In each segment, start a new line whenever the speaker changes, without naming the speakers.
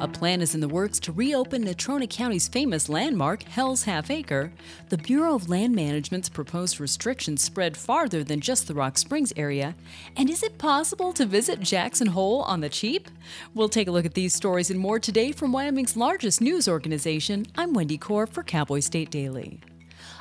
A plan is in the works to reopen Natrona County's famous landmark, Hell's Half Acre. The Bureau of Land Management's proposed restrictions spread farther than just the Rock Springs area. And is it possible to visit Jackson Hole on the cheap? We'll take a look at these stories and more today from Wyoming's largest news organization. I'm Wendy Corr for Cowboy State Daily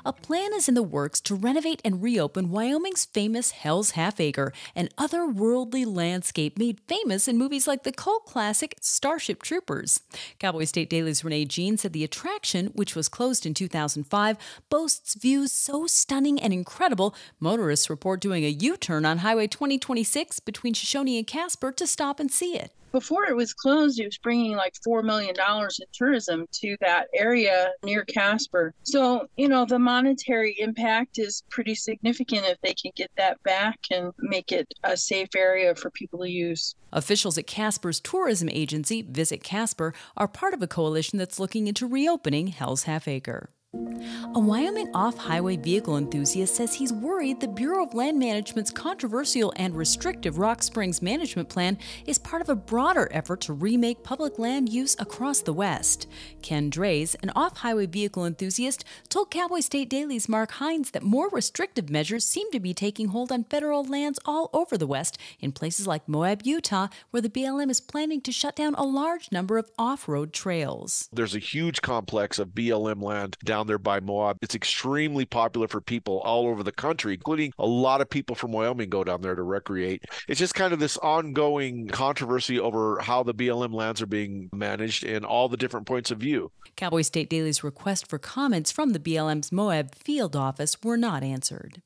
a plan is in the works to renovate and reopen Wyoming's famous Hell's Half Acre, an otherworldly landscape made famous in movies like the cult classic Starship Troopers. Cowboy State Daily's Renee Jean said the attraction, which was closed in 2005, boasts views so stunning and incredible, motorists report doing a U turn on Highway 2026 between Shoshone and Casper to stop and see it
before it was closed, it was bringing like $4 million in tourism to that area near Casper. So, you know, the monetary impact is pretty significant if they can get that back and make it a safe area for people to use.
Officials at Casper's tourism agency, Visit Casper, are part of a coalition that's looking into reopening Hell's Half Acre. A Wyoming off highway vehicle enthusiast says he's worried the Bureau of Land Management's controversial and restrictive Rock Springs management plan is part of a broader effort to remake public land use across the West. Ken Drays, an off highway vehicle enthusiast, told Cowboy State Daily's Mark Heinz that more restrictive measures seem to be taking hold on federal lands all over the West, in places like Moab, Utah, where the BLM is planning to shut down a large number of off road trails.
There's a huge complex of BLM land down down there by Moab. It's extremely popular for people all over the country, including a lot of people from Wyoming go down there to recreate. It's just kind of this ongoing controversy over how the BLM lands are being managed and all the different points of view.
Cowboy State Daily's request for comments from the BLM's Moab field office were not answered.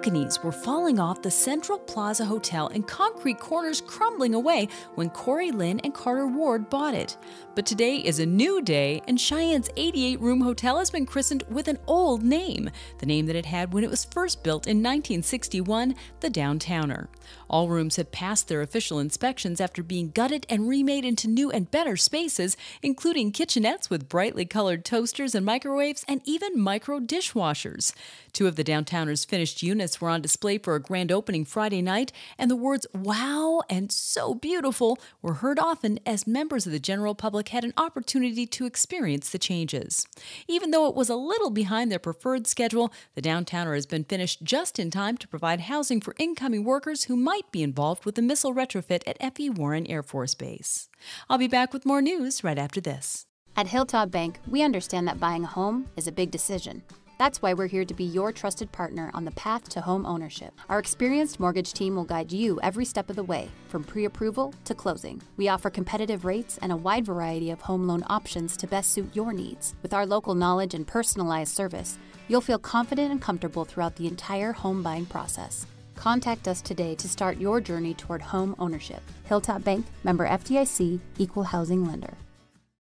Balconies were falling off the Central Plaza Hotel and concrete corners crumbling away when Corey Lynn and Carter Ward bought it. But today is a new day, and Cheyenne's 88 room hotel has been christened with an old name, the name that it had when it was first built in 1961, the Downtowner. All rooms have passed their official inspections after being gutted and remade into new and better spaces, including kitchenettes with brightly colored toasters and microwaves and even micro dishwashers. Two of the Downtowner's finished units were on display for a grand opening Friday night, and the words wow and so beautiful were heard often as members of the general public had an opportunity to experience the changes. Even though it was a little behind their preferred schedule, the Downtowner has been finished just in time to provide housing for incoming workers who might be involved with the missile retrofit at F.E. Warren Air Force Base. I'll be back with more news right after this.
At Hilltop Bank, we understand that buying a home is a big decision. That's why we're here to be your trusted partner on the path to home ownership. Our experienced mortgage team will guide you every step of the way, from pre approval to closing. We offer competitive rates and a wide variety of home loan options to best suit your needs. With our local knowledge and personalized service, you'll feel confident and comfortable throughout the entire home buying process. Contact us today to start your journey toward home ownership. Hilltop Bank, member FDIC, equal housing lender.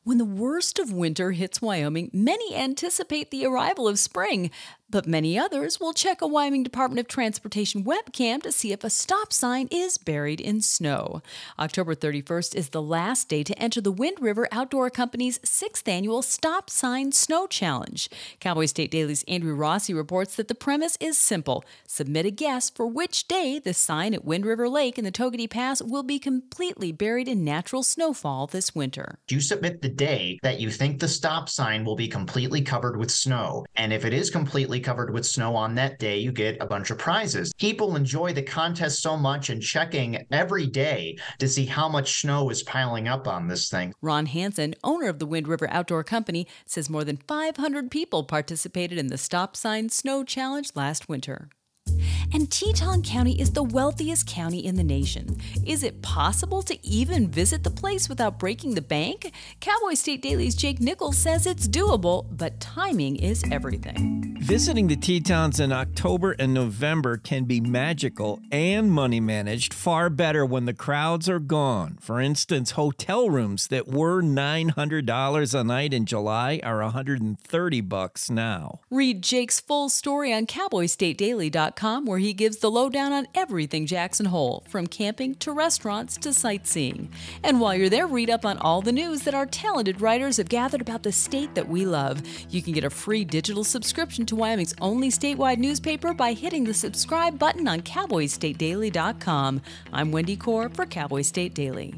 When the worst of winter hits Wyoming, many anticipate the arrival of spring, but many others will check a Wyoming Department of Transportation webcam to see if a stop sign is buried in snow. October 31st is the last day to enter the Wind River Outdoor Company's sixth annual Stop Sign Snow Challenge. Cowboy State Daily's Andrew Rossi reports that the premise is simple submit a guess for which day the sign at Wind River Lake in the Togwotee Pass will be completely buried in natural snowfall this winter.
You submit the day that you think the stop sign will be completely covered with snow, and if it is completely covered with snow on that day, you get a bunch of prizes. People enjoy the contest so much and checking every day to see how much snow is piling up on this thing.
Ron Hansen, owner of the Wind River Outdoor Company, says more than 500 people participated in the Stop Sign Snow Challenge last winter. And Teton County is the wealthiest county in the nation. Is it possible to even visit the place without breaking the bank? Cowboy State Daily's Jake Nichols says it's doable, but timing is everything.
Visiting the Tetons in October and November can be magical and money managed far better when the crowds are gone. For instance, hotel rooms that were $900 a night in July are 130 bucks now.
Read Jake's full story on cowboystatedaily.com where he gives the lowdown on everything Jackson Hole, from camping to restaurants to sightseeing. And while you're there, read up on all the news that our talented writers have gathered about the state that we love. You can get a free digital subscription to Wyoming's only statewide newspaper by hitting the subscribe button on cowboystatedaily.com. I'm Wendy Corr for Cowboy State Daily.